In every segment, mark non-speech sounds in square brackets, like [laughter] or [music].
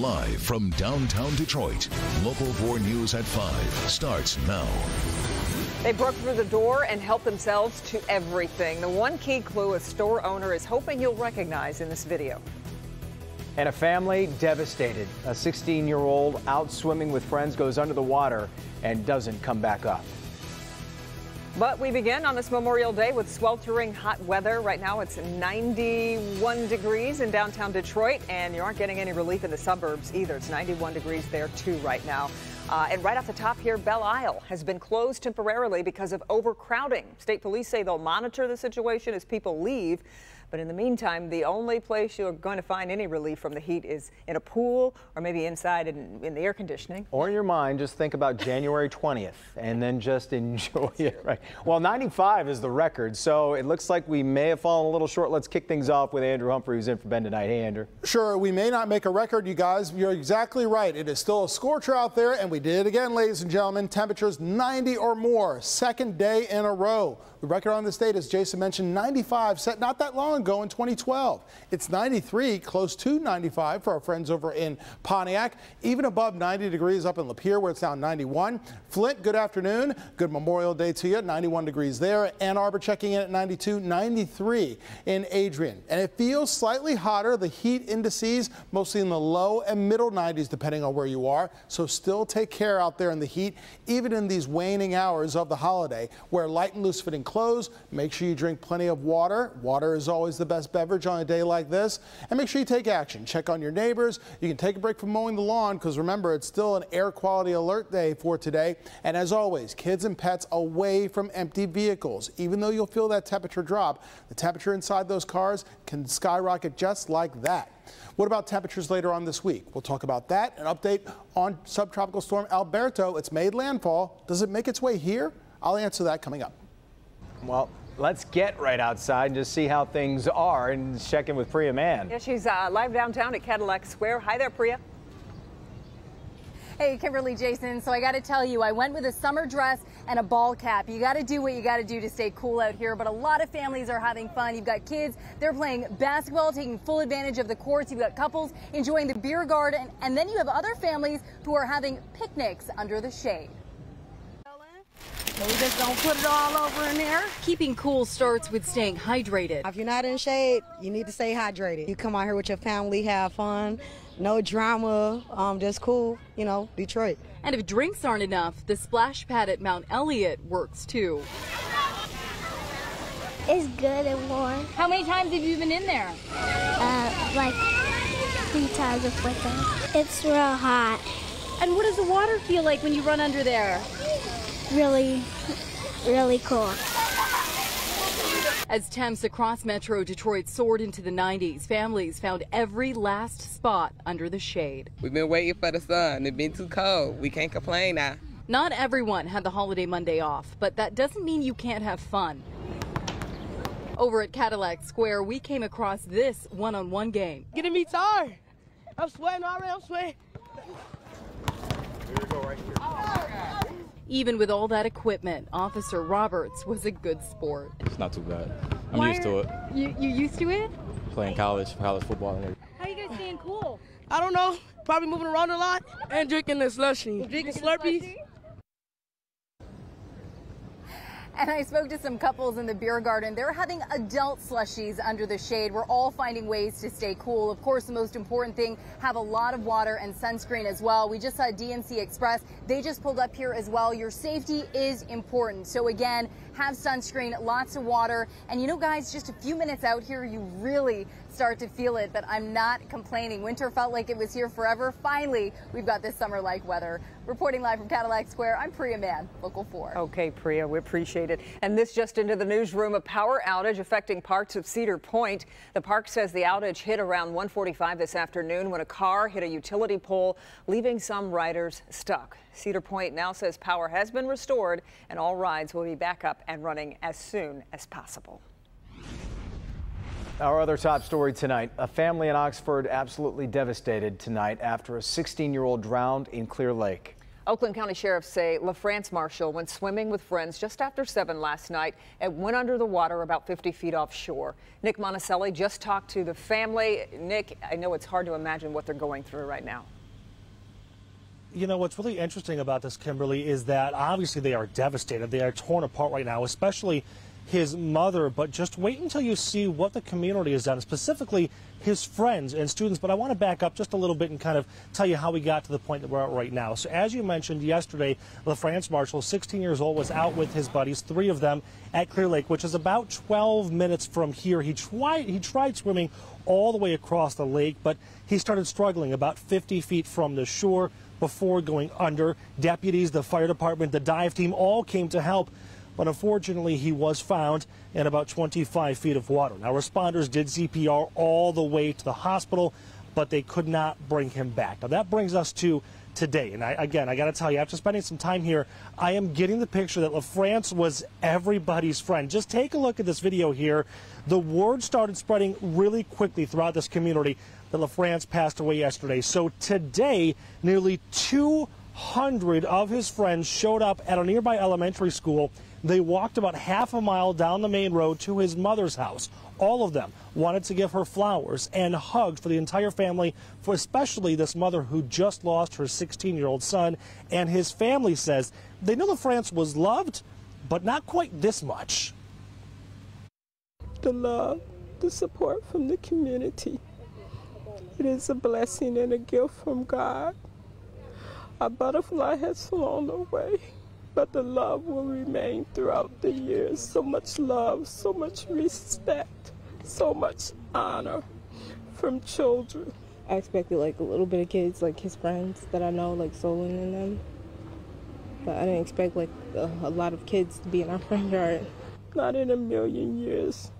Live from downtown Detroit, Local 4 News at 5 starts now. They broke through the door and helped themselves to everything. The one key clue a store owner is hoping you'll recognize in this video. And a family devastated. A 16 year old out swimming with friends goes under the water and doesn't come back up. But we begin on this Memorial Day with sweltering hot weather. Right now it's 91 degrees in downtown Detroit, and you aren't getting any relief in the suburbs either. It's 91 degrees there too right now. Uh, and right off the top here, Belle Isle has been closed temporarily because of overcrowding. State police say they'll monitor the situation as people leave. But in the meantime, the only place you're going to find any relief from the heat is in a pool or maybe inside in, in the air conditioning. Or in your mind, just think about January 20th and then just [laughs] enjoy it. Right. Well, 95 is the record, so it looks like we may have fallen a little short. Let's kick things off with Andrew Humphrey, who's in for Ben tonight. Hey, Andrew. Sure, we may not make a record, you guys. You're exactly right. It is still a scorcher out there, and we did it again, ladies and gentlemen. Temperatures 90 or more, second day in a row. The record on the state, as Jason mentioned, 95, set not that long ago in 2012. It's 93, close to 95 for our friends over in Pontiac, even above 90 degrees up in Lapeer, where it's now 91. Flint, good afternoon. Good Memorial Day to you. 91 degrees there. Ann Arbor checking in at 92, 93 in Adrian. And it feels slightly hotter. The heat indices mostly in the low and middle 90s, depending on where you are. So still take care out there in the heat, even in these waning hours of the holiday, where light and loose fitting clothes. Make sure you drink plenty of water. Water is always the best beverage on a day like this. And make sure you take action. Check on your neighbors. You can take a break from mowing the lawn because remember, it's still an air quality alert day for today. And as always, kids and pets away from empty vehicles. Even though you'll feel that temperature drop, the temperature inside those cars can skyrocket just like that. What about temperatures later on this week? We'll talk about that. An update on subtropical storm Alberto. It's made landfall. Does it make its way here? I'll answer that coming up. Well, let's get right outside and just see how things are and check in with Priya Mann. Yeah, she's uh, live downtown at Cadillac Square. Hi there, Priya. Hey, Kimberly Jason. So I got to tell you, I went with a summer dress and a ball cap. You got to do what you got to do to stay cool out here, but a lot of families are having fun. You've got kids, they're playing basketball, taking full advantage of the courts. You've got couples enjoying the beer garden, and then you have other families who are having picnics under the shade. So we just don't put it all over in there. Keeping cool starts with staying hydrated. If you're not in shade, you need to stay hydrated. You come out here with your family, have fun, no drama, um, just cool, you know, Detroit. And if drinks aren't enough, the splash pad at Mount Elliott works too. It's good and warm. How many times have you been in there? Uh, like three times or four times. It's real hot. And what does the water feel like when you run under there? Really, really cool. As temps across Metro Detroit soared into the 90s, families found every last spot under the shade. We've been waiting for the sun. It's been too cold. We can't complain now. Not everyone had the holiday Monday off, but that doesn't mean you can't have fun. Over at Cadillac Square, we came across this one-on-one game. Getting me tired. I'm sweating already. I'm sweating. Here you go right here. Oh, Even with all that equipment, Officer Roberts was a good sport. It's not too bad. I'm Why used to it. You you used to it? Playing college, college football. And everything. How are you guys staying cool? I don't know. Probably moving around a lot and drinking the slushy. Drinking Slurpees. And I spoke to some couples in the beer garden. They're having adult slushies under the shade. We're all finding ways to stay cool. Of course, the most important thing, have a lot of water and sunscreen as well. We just saw DNC Express. They just pulled up here as well. Your safety is important. So again, have sunscreen, lots of water. And you know, guys, just a few minutes out here, you really start to feel it, but I'm not complaining. Winter felt like it was here forever. Finally, we've got this summer-like weather. Reporting live from Cadillac Square, I'm Priya Mann, Local 4. Okay, Priya, we appreciate it. And this just into the newsroom, a power outage affecting parts of Cedar Point. The park says the outage hit around 145 this afternoon when a car hit a utility pole, leaving some riders stuck. Cedar Point now says power has been restored and all rides will be back up and running as soon as possible. Our other top story tonight, a family in Oxford absolutely devastated tonight after a 16-year-old drowned in Clear Lake. Oakland County sheriffs say LaFrance Marshall went swimming with friends just after 7 last night and went under the water about 50 feet offshore. Nick Monticelli just talked to the family. Nick, I know it's hard to imagine what they're going through right now. You know, what's really interesting about this, Kimberly, is that obviously they are devastated. They are torn apart right now, especially his mother. But just wait until you see what the community has done, specifically his friends and students. But I want to back up just a little bit and kind of tell you how we got to the point that we're at right now. So, as you mentioned yesterday, LaFrance Marshall, 16 years old, was out with his buddies, three of them at Clear Lake, which is about 12 minutes from here. He tried, he tried swimming all the way across the lake, but he started struggling about 50 feet from the shore before going under. Deputies, the fire department, the dive team all came to help, but unfortunately he was found in about 25 feet of water. Now responders did CPR all the way to the hospital, but they could not bring him back. Now that brings us to today. And I, again, I got to tell you, after spending some time here, I am getting the picture that LaFrance was everybody's friend. Just take a look at this video here. The word started spreading really quickly throughout this community that LaFrance passed away yesterday. So today, nearly 200 of his friends showed up at a nearby elementary school. They walked about half a mile down the main road to his mother's house. All of them wanted to give her flowers and hugs for the entire family, for especially this mother who just lost her 16 year old son. And his family says they know that France was loved, but not quite this much. The love, the support from the community it is a blessing and a gift from God. A butterfly has flown away, but the love will remain throughout the years. So much love, so much respect, so much honor from children. I expected like a little bit of kids, like his friends that I know, like Solon and them. But I didn't expect like a, a lot of kids to be in our [laughs] front yard. Not in a million years.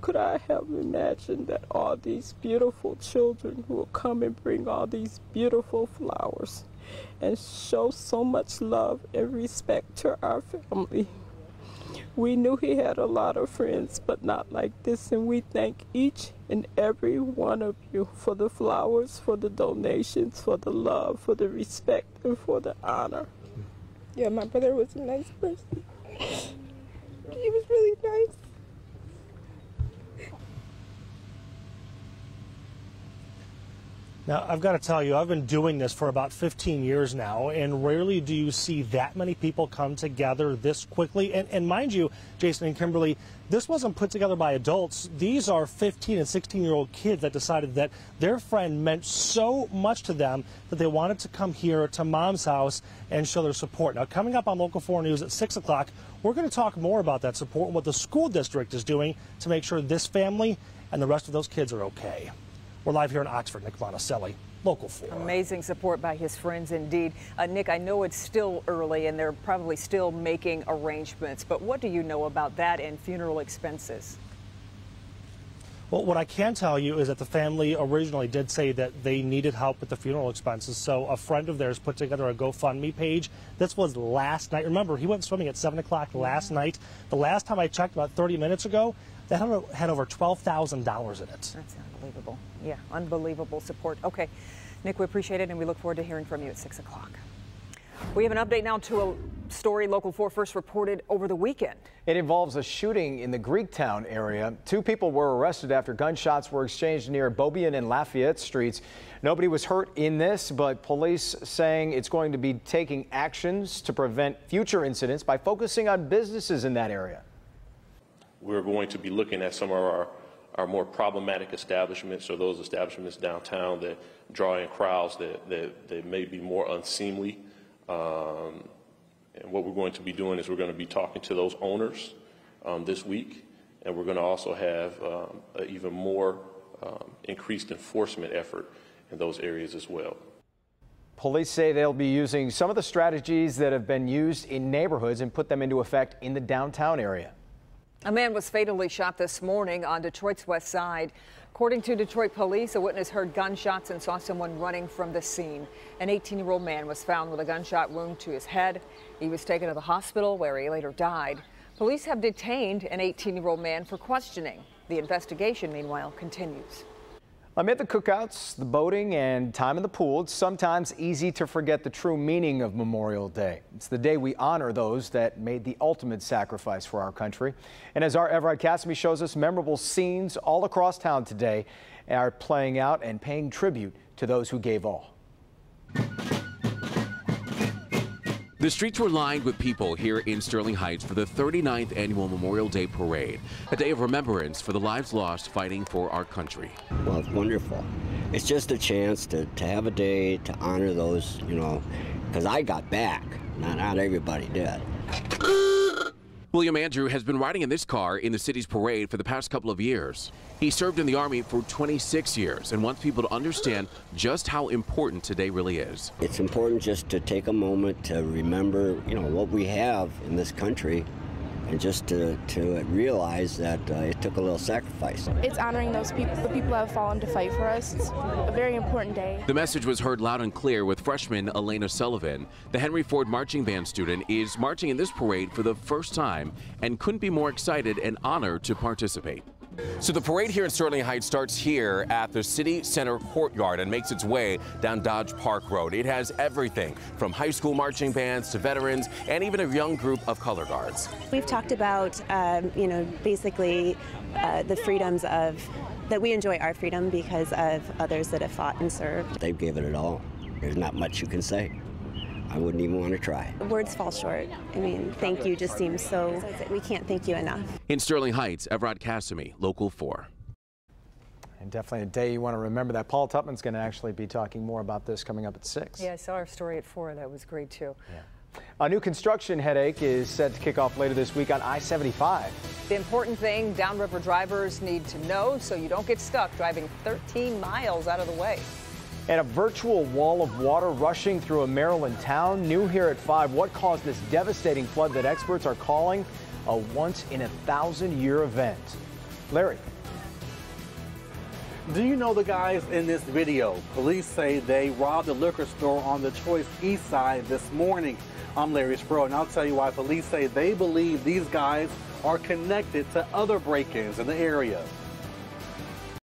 Could I have imagined that all these beautiful children will come and bring all these beautiful flowers and show so much love and respect to our family? We knew he had a lot of friends, but not like this, and we thank each and every one of you for the flowers, for the donations, for the love, for the respect, and for the honor. Yeah, my brother was a nice person. he was really nice. Now, I've got to tell you, I've been doing this for about 15 years now, and rarely do you see that many people come together this quickly. And, and mind you, Jason and Kimberly, this wasn't put together by adults. These are 15 and 16 year old kids that decided that their friend meant so much to them that they wanted to come here to mom's house and show their support. Now, coming up on Local 4 News at 6 o'clock, we're going to talk more about that support and what the school district is doing to make sure this family and the rest of those kids are okay. We're live here in Oxford. Nick Monticelli, Local 4. Amazing support by his friends indeed. Uh, Nick, I know it's still early and they're probably still making arrangements, but what do you know about that and funeral expenses? Well, what I can tell you is that the family originally did say that they needed help with the funeral expenses. So a friend of theirs put together a GoFundMe page. This was last night. Remember, he went swimming at 7 o'clock last mm-hmm. night. The last time I checked, about 30 minutes ago, that had over $12,000 in it. That's unbelievable. Yeah, unbelievable support. Okay, Nick, we appreciate it, and we look forward to hearing from you at 6 o'clock. We have an update now to a story Local 4 first reported over the weekend. It involves a shooting in the Greektown area. Two people were arrested after gunshots were exchanged near Beaubien and Lafayette Streets. Nobody was hurt in this, but police saying it's going to be taking actions to prevent future incidents by focusing on businesses in that area we're going to be looking at some of our, our more problematic establishments or those establishments downtown that draw in crowds that, that, that may be more unseemly. Um, and what we're going to be doing is we're going to be talking to those owners um, this week, and we're going to also have um, even more um, increased enforcement effort in those areas as well. Police say they'll be using some of the strategies that have been used in neighborhoods and put them into effect in the downtown area. A man was fatally shot this morning on Detroit's west side. According to Detroit police, a witness heard gunshots and saw someone running from the scene. An 18 year old man was found with a gunshot wound to his head. He was taken to the hospital where he later died. Police have detained an 18 year old man for questioning. The investigation, meanwhile, continues. Amid the cookouts, the boating, and time in the pool, it's sometimes easy to forget the true meaning of Memorial Day. It's the day we honor those that made the ultimate sacrifice for our country. And as our Evrod Cassimy shows us, memorable scenes all across town today are playing out and paying tribute to those who gave all. The streets were lined with people here in Sterling Heights for the 39th annual Memorial Day Parade, a day of remembrance for the lives lost fighting for our country. Well, it's wonderful. It's just a chance to, to have a day to honor those, you know, because I got back. Not, not everybody did. William Andrew has been riding in this car in the city's parade for the past couple of years. He served in the Army for 26 years and wants people to understand just how important today really is. It's important just to take a moment to remember, you know, what we have in this country and just to, to realize that uh, it took a little sacrifice. It's honoring those people, the people that have fallen to fight for us. It's a very important day. The message was heard loud and clear with freshman Elena Sullivan. The Henry Ford Marching Band student is marching in this parade for the first time and couldn't be more excited and honored to participate. So the parade here in Sterling Heights starts here at the City Center courtyard and makes its way down Dodge Park Road. It has everything from high school marching bands to veterans and even a young group of color guards. We've talked about, um, you know, basically uh, the freedoms of that we enjoy our freedom because of others that have fought and served. They've given it all. There's not much you can say. I wouldn't even want to try. Words fall short. I mean, thank you just seems so, we can't thank you enough. In Sterling Heights, Evrod Cassimy, Local 4. And definitely a day you want to remember that. Paul Tupman's going to actually be talking more about this coming up at 6. Yeah, I saw our story at 4. That was great, too. Yeah. A new construction headache is set to kick off later this week on I-75. The important thing downriver drivers need to know so you don't get stuck driving 13 miles out of the way. And a virtual wall of water rushing through a Maryland town. New here at 5, what caused this devastating flood that experts are calling a once-in-a-thousand-year event? Larry. Do you know the guys in this video? Police say they robbed a liquor store on the Choice East Side this morning. I'm Larry Spruill, and I'll tell you why police say they believe these guys are connected to other break-ins in the area.